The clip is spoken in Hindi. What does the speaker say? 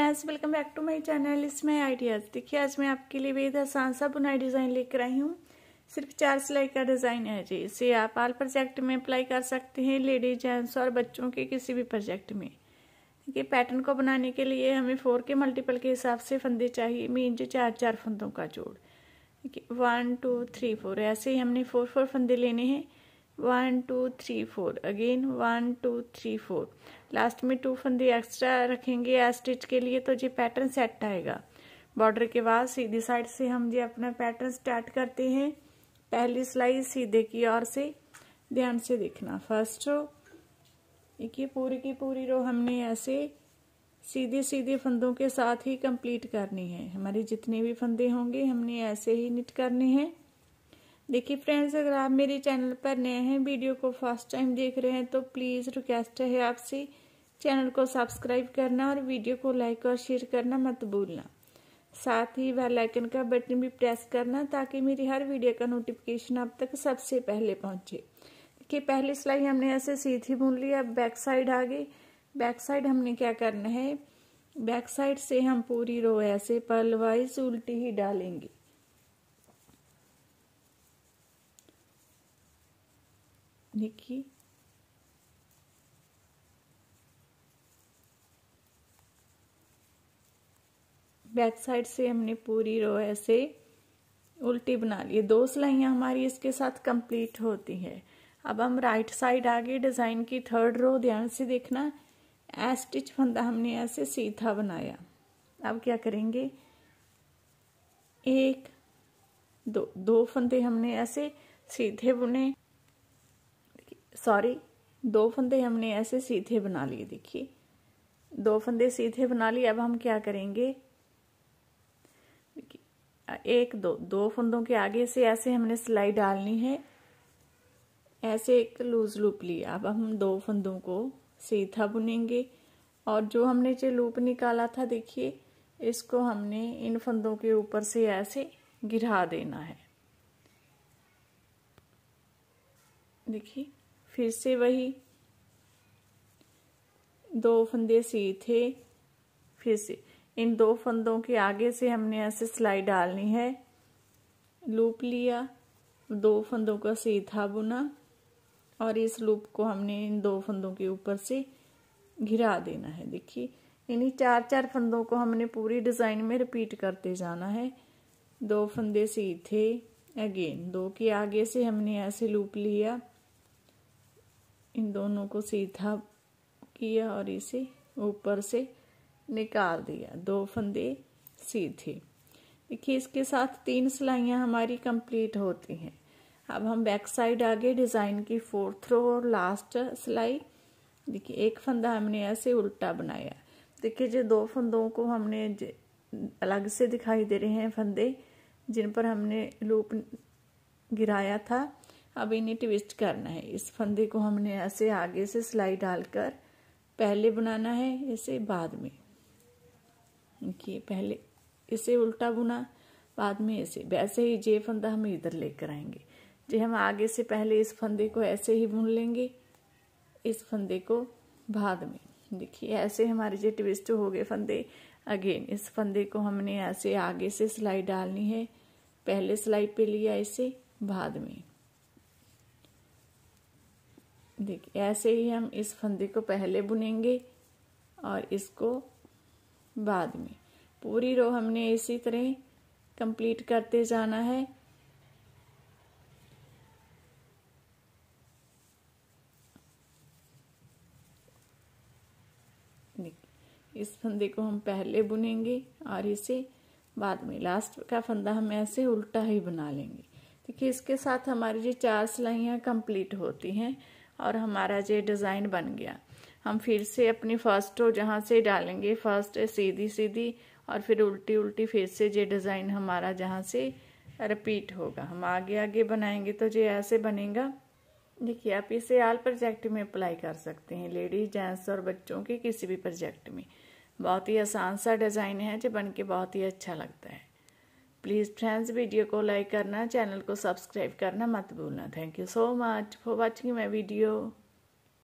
Friends welcome back to my channel इसमें आइडियाज़ देखिए, आज मैं आपके लिए बेहद आसान सा बुनाई डिज़ाइन लेकर आई हूँ। सिर्फ़ चार सिलाई का डिज़ाइन है जी। इसे आप आल प्रोजेक्ट में अप्लाई कर सकते हैं लेडीज़ जेंट्स और बच्चों के किसी भी प्रोजेक्ट में। देखिए पैटर्न को बनाने के लिए हमें फोर के मल्टीपल के हिसाब से फंदे चाहिए। मीन जो चार चार फंदों का जोड़। देखिए वन टू थ्री फोर ऐसे ही हमने फोर फोर फंदे लेने हैं। One two three four again one two three four last में टू फंदे एक्स्ट्रा रखेंगे या स्टिच के लिए तो ये पैटर्न सेट आएगा। बॉर्डर के बाद सीधी साइड से हम ये अपना पैटर्न स्टार्ट करते हैं। पहली सिलाई सीधे की ओर से। ध्यान से देखना। फ़र्स्ट रो देखिए, पूरी की पूरी रो हमने ऐसे सीधे सीधे फंदों के साथ ही कंप्लीट करनी है। हमारे जितने भी फंदे होंगे, हमने ऐसे ही निट करने हैं। देखिए फ्रेंड्स अगर आप मेरे चैनल पर नए हैं वीडियो को फ़र्स्ट टाइम देख रहे हैं तो प्लीज़ रिक्वेस्ट है आपसे चैनल को सब्सक्राइब करना और वीडियो को लाइक और शेयर करना मत भूलना। साथ ही बेल आइकन का बटन भी प्रेस करना ताकि मेरी हर वीडियो का नोटिफिकेशन आप तक सबसे पहले पहुँचे। देखिए, पहली सिलाई हमने ऐसे सीधी बुन ली, अब बैक साइड आगे। बैक साइड हमने क्या करना है? बैक साइड से हम पूरी रो ऐसे पल वाइज उल्टी ही डालेंगे। देखिए बैक साइड से हमने पूरी रो ऐसे उल्टी बना ली दो सिलाइयाँ हमारी इसके साथ कंप्लीट होती है। अब हम राइट साइड आगे डिज़ाइन की थर्ड रो ध्यान से देखना। ए स्टिच फंदा हमने ऐसे सीधा बनाया। अब क्या करेंगे? एक, दो दो फंदे हमने ऐसे सीधे बुने। सॉरी, दो फंदे हमने ऐसे सीधे बना लिए, देखिए। दो फंदे सीधे बना लिए, अब हम क्या करेंगे? एक, दो दो फंदों के आगे से ऐसे हमने सिलाई डालनी है। ऐसे एक लूज लूप लिया अब हम दो फंदों को सीधा बुनेंगे। और जो हमने जो लूप निकाला था, देखिए, इसको हमने इन फंदों के ऊपर से ऐसे गिरा देना है। देखिए फिर से वही। दो फंदे सी थे फिर से। इन दो फंदों के आगे से हमने ऐसे सिलाई डालनी है। लूप लिया, दो फंदों का सीधा बुना और इस लूप को हमने इन दो फंदों के ऊपर से घिरा देना है। देखिए, इन्हीं चार चार फंदों को हमने पूरी डिज़ाइन में रिपीट करते जाना है। दो फंदे सीधे अगेन दो के आगे से हमने ऐसे लूप लिया। इन दोनों को सीधा किया और इसे ऊपर से निकाल दिया। दो फंदे सीधे। देखिए, इसके साथ तीन सिलाइयाँ हमारी कंप्लीट होती हैं। अब हम बैक साइड आगे डिज़ाइन की फोर्थ रो और लास्ट सिलाई। देखिए, एक फंदा हमने ऐसे उल्टा बनाया। देखिए, जो दो फंदों को हमने अलग से दिखाई दे रहे हैं फंदे, जिन पर हमने लूप गिराया था अब इन्हें ट्विस्ट करना है। इस फंदे को हमने ऐसे आगे से सिलाई डालकर पहले बनाना है, इसे बाद में। देखिए, पहले इसे उल्टा बुना, बाद में इसे। वैसे ही जे फंदा हम इधर लेकर आएँगे। जे हम आगे से पहले इस फंदे को ऐसे ही बुन लेंगे, इस फंदे को बाद में। देखिए, ऐसे हमारे जो ट्विस्ट हो गए फंदे। अगेन इस फंदे को हमने ऐसे आगे से सिलाई डालनी है। पहले सिलाई पे लिया इसे, बाद में। देखिए, ऐसे ही हम इस फंदे को पहले बुनेंगे और इसको बाद में। पूरी रो हमने इसी तरह कंप्लीट करते जाना है। इस फंदे को हम पहले बुनेंगे और इसे बाद में। लास्ट का फंदा हम ऐसे उल्टा ही बना लेंगे। देखिए, इसके साथ हमारी जो चार सिलाइयाँ कंप्लीट होती हैं और हमारा ये डिज़ाइन बन गया। हम फिर से अपनी फ़र्स्ट रो जहाँ से डालेंगे फ़र्स्ट सीधी सीधी और फिर उल्टी उल्टी फिर से ये डिज़ाइन हमारा जहाँ से रिपीट होगा। हम आगे आगे बनाएँगे तो ये ऐसे बनेगा। देखिए, आप इसे आल प्रोजेक्ट में अप्लाई कर सकते हैं लेडीज़ जेंट्स और बच्चों के किसी भी प्रोजेक्ट में। बहुत ही आसान सा डिज़ाइन है, जो बन के बहुत ही अच्छा लगता है। प्लीज़ फ्रेंड्स, वीडियो को लाइक करना, चैनल को सब्सक्राइब करना मत भूलना। Thank you so much for watching my video.